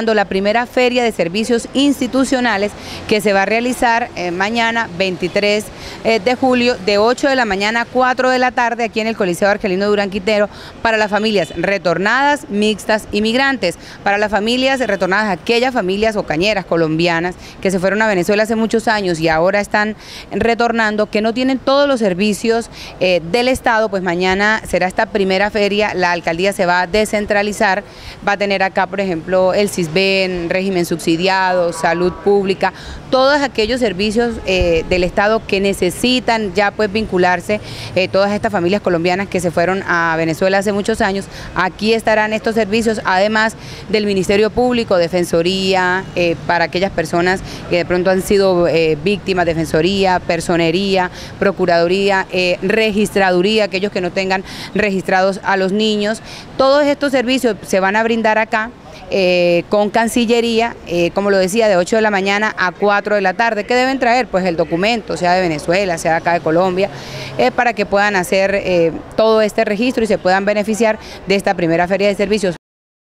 la primera feria de servicios institucionales que se va a realizar eh, mañana 23 eh, de julio de 8 de la mañana a 4 de la tarde aquí en el Coliseo Argelino Durán Quintero para las familias retornadas, mixtas y migrantes, para las familias retornadas, aquellas familias ocañeras colombianas que se fueron a Venezuela hace muchos años y ahora están retornando, que no tienen todos los servicios eh, del Estado, pues mañana será esta primera feria, la alcaldía se va a descentralizar, va a tener acá por ejemplo el CIS ven régimen subsidiado, salud pública, todos aquellos servicios eh, del Estado que necesitan ya pues vincularse, eh, todas estas familias colombianas que se fueron a Venezuela hace muchos años, aquí estarán estos servicios, además del Ministerio Público, Defensoría, eh, para aquellas personas que de pronto han sido víctimas, Defensoría, Personería, Procuraduría, Registraduría, aquellos que no tengan registrados a los niños, todos estos servicios se van a brindar acá eh, con Cancillería, eh, como lo decía, de 8 de la mañana a 4 de la tarde. ¿Qué deben traer? Pues el documento, sea de Venezuela, sea de acá de Colombia, eh, para que puedan hacer todo este registro y se puedan beneficiar de esta primera feria de servicios.